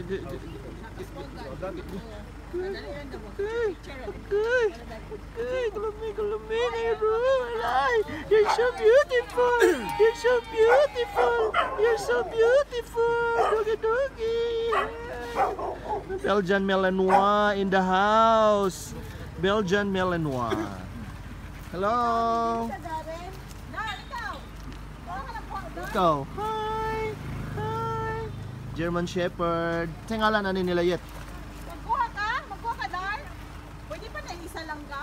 Nero, alay, you're so beautiful, you're so beautiful, you're so beautiful, doggy doggy. Belgian Malinois in the house, Belgian Malinois. Hello. Ikaw. Hi. German Shepherd. Tingalan, ano nila yet? Magkuha ka? Magkuha ka, Dar? Pwede pa na isa lang ka?